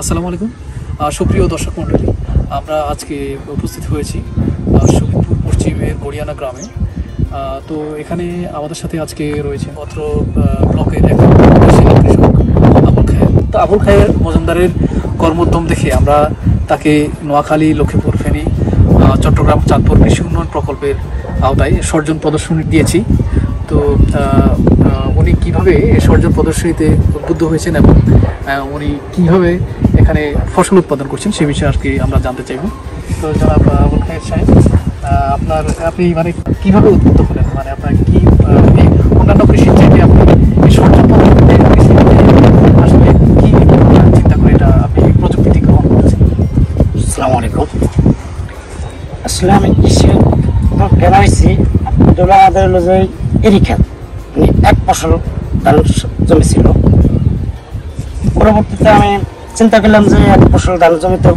আসসালামু আলাইকুম। সুপ্রিয় দর্শক মণ্ডলী, আমরা আজকে উপস্থিত হয়েছি শোভিতপুর পশ্চিমের গড়িয়ানা গ্রামে। তো এখানে আমাদের সাথে আজকে রয়েছে অত্র ব্লকের এক কৃষক, আবুল খায়ের। তো আবুল খায়ের মজুমদারের কর্মোদ্যম দেখে আমরা তাকে নোয়াখালী, লক্ষ্মীপুর, ফেনী চট্টগ্রাম, চাঁদপুর, কৃষি উন্নয়ন প্রকল্পের আওতায় সর্জন প্রদর্শনী দিয়েছি। তো উনি কীভাবে এই প্রদর্শনীতে উদ্বুদ্ধ হয়েছেন এবং উনি কীভাবে এখানে ফসল উৎপাদন করছেন সে বিষয়ে আজকে আমরা জানতে চাইব। তো জনাব আবুল খায়ের সাহেব আপনার, আপনি মানে কীভাবে উদ্বুদ্ধ হলেন? মানে আপনার কি অন্যান্য কৃষির চাইতে আপনি সর্জন আসলে চিন্তা করে এটা আপনি এই প্রযুক্তিটি গ্রহণ করেছেন? আসসালামু আলাইকুম। আসলে আমি কৃষি কেন হয়েছি যেগুলো আমাদের হলো যে এরি খেত। মানে এক ফসল ধান জমি ছিল পরবর্তীতে আমি চিন্তা করলাম যে এক ফসল ধান জমিতে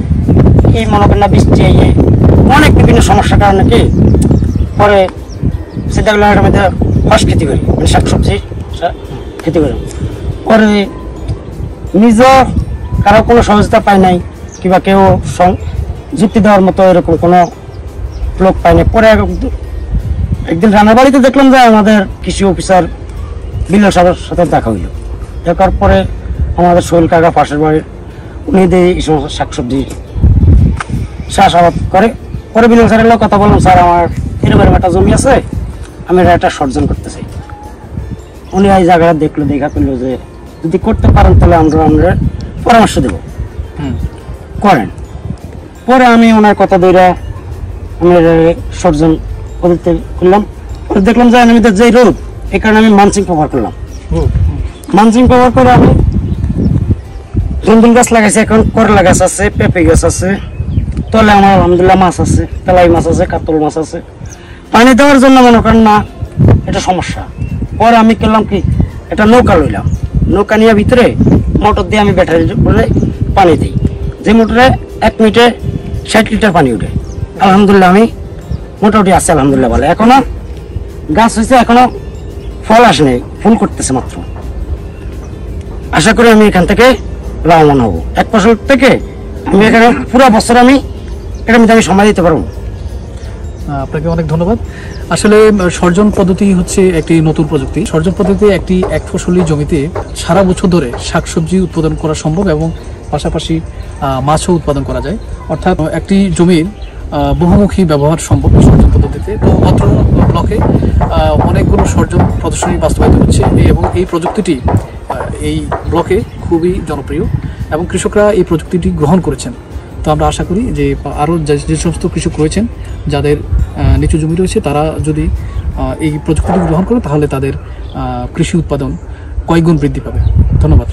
এই মনে করেন না বৃষ্টি, এই অনেক বিভিন্ন সমস্যার কারণে কি পরে চিন্তা করলাম এটার মধ্যে ফাঁস খেতে করি মানে শাকসবজি খেতে করি পরে নিজ কারও কোনো সহযোগিতা পাই নাই, কিংবা কেউ যুক্তি দেওয়ার মতো এরকম কোনো লোক পাই নাই। পরে একদিন রান্নার বাড়িতে দেখলাম যে আমাদের কৃষি অফিসার বিল্লাল সাহেবের সাথে দেখা হইল। দেখার পরে আমাদের সোহেল কাকা পাশের বাড়ির উনি দিয়ে এই সমস্ত শাকসবজি চাষাবাদ করে। পরে বিল্লাল স্যারের লোক কথা বললাম স্যার আমার এরকম একটা জমি আছে আমি এটা একটা সর্জন করতে চাই। উনি এই জায়গাটা দেখল দেখা করল যে যদি করতে পারেন তাহলে আমরা আমরা পরামর্শ দেব। হুম। করেন। পরে আমি ওনার কথা দইরা আমি সর্জন পদ্ধতি করলাম। পরে দেখলাম যে আমি যে রোদ এই কারণে আমি মানসিং ব্যবহার করলাম। মানসিং ব্যবহার করে আমি ধুন্দুল গাছ লাগাইছি এখন, করলা গাছ আছে, পেঁপে গাছ আছে, তলে আমার আলহামদুলিল্লাহ মাছ আছে, তেলাই মাছ আছে, কাতল মাছ আছে। পানি দেওয়ার জন্য মনে করেন না, এটা সমস্যা। পরে আমি করলাম কি, এটা নৌকা লইলাম। নৌকা নিয়ে ভিতরে মোটর দিয়ে আমি ব্যাটারি করে পানি দিই। যে মোটরে এক মিনিটে ষাট লিটার পানি উঠে। আলহামদুলিল্লাহ আমি মোটামুটি আছে, আলহামদুলিল্লাহ ভালো। এখনও গাছ হয়েছে এখনও ফল আসে ফুল করতেছে মাত্র। আশা করি আমি এখান থেকে লাভবান হব। এক ফসল থেকে আমি এখানে পুরো বছর আমি এটা আমি সময় দিতে পারব। আপনাকে অনেক ধন্যবাদ। আসলে সর্জন পদ্ধতি হচ্ছে একটি নতুন প্রযুক্তি। সর্জন পদ্ধতি একটি এক ফসলি জমিতে সারা বছর ধরে শাকসবজি উৎপাদন করা সম্ভব এবং পাশাপাশি মাছও উৎপাদন করা যায়। অর্থাৎ, একটি জমির বহুমুখী ব্যবহার সম্ভব সর্জন পদ্ধতিতে। তো অত্র ব্লকে প্রদর্শনী বাস্তবায়িত হচ্ছে। এবং এই প্রযুক্তিটি এই ব্লকে খুবই জনপ্রিয় এবং কৃষকরা এই প্রযুক্তিটি গ্রহণ করেছেন। তো আমরা আশা করি যে, আরও যে সমস্ত কৃষক রয়েছেন, যাদের নিচু জমি রয়েছে, তারা যদি এই প্রযুক্তিটি গ্রহণ করে, তাহলে তাদের কৃষি উৎপাদন কয়েকগুণ বৃদ্ধি পাবে। ধন্যবাদ।